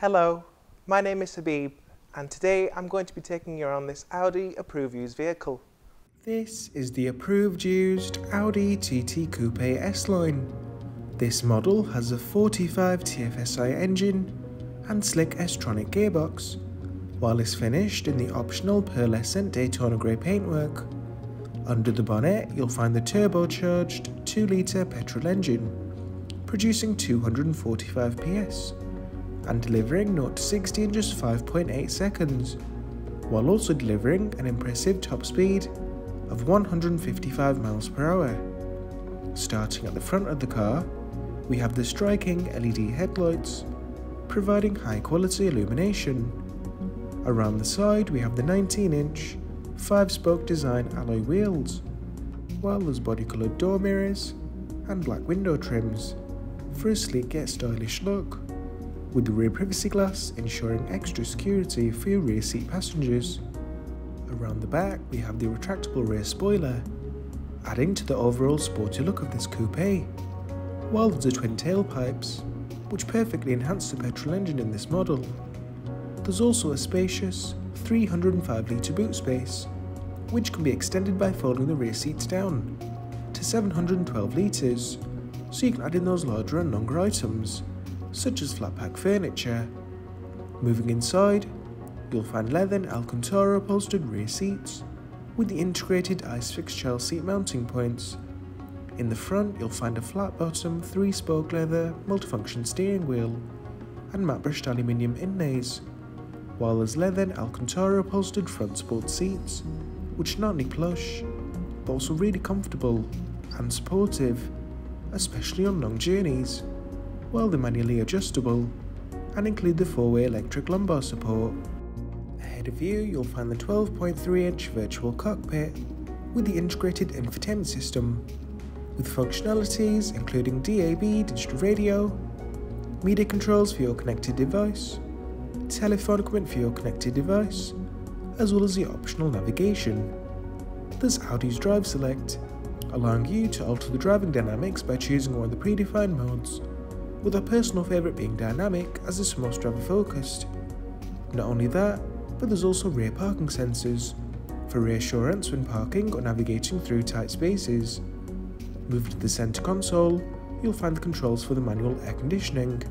Hello, my name is Habib and today I'm going to be taking you around this Audi approved used vehicle. This is the approved used Audi TT Coupe S-Line. This model has a 45 TFSI engine and slick S-Tronic gearbox, while it's finished in the optional pearlescent Daytona grey paintwork. Under the bonnet you'll find the turbocharged 2 litre petrol engine, producing 245 PS and delivering 0 to 60 in just 5.8 seconds, while also delivering an impressive top speed of 155 miles per hour. Starting at the front of the car, we have the striking LED headlights, providing high quality illumination. Around the side we have the 19 inch, 5 spoke design alloy wheels, while there's body coloured door mirrors and black window trims for a sleek yet stylish look with the rear privacy glass ensuring extra security for your rear seat passengers. Around the back we have the retractable rear spoiler, adding to the overall sporty look of this coupe, while there's the twin tailpipes, which perfectly enhance the petrol engine in this model. There's also a spacious 305 litre boot space, which can be extended by folding the rear seats down to 712 litres, so you can add in those larger and longer items such as flat pack furniture. Moving inside, you'll find leather and Alcantara upholstered rear seats, with the integrated ISOFIX child seat mounting points. In the front, you'll find a flat bottom, 3 spoke leather, multifunction steering wheel, and matte brushed aluminium inlays, while there's leather and Alcantara upholstered front sport seats, which are not only plush, but also really comfortable and supportive, especially on long journeys while they're manually adjustable and include the 4-way electric lumbar support. Ahead of you, you'll find the 12.3 inch virtual cockpit with the integrated infotainment system, with functionalities including DAB digital radio, media controls for your connected device, telephone equipment for your connected device, as well as the optional navigation. There's Audi's Drive Select, allowing you to alter the driving dynamics by choosing one of the predefined modes with our personal favourite being dynamic as it's most driver focused. Not only that, but there's also rear parking sensors for reassurance when parking or navigating through tight spaces. Moving to the centre console, you'll find the controls for the manual air conditioning.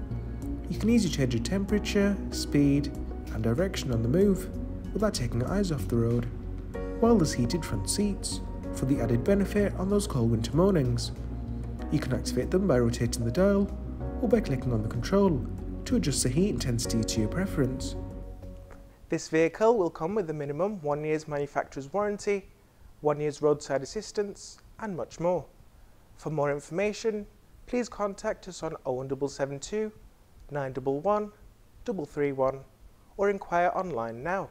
You can easily change your temperature, speed and direction on the move without taking your eyes off the road, while there's heated front seats for the added benefit on those cold winter mornings. You can activate them by rotating the dial or by clicking on the control to adjust the heat intensity to your preference. This vehicle will come with a minimum one year's manufacturer's warranty, one year's roadside assistance and much more. For more information, please contact us on 01772 911 331 or inquire online now.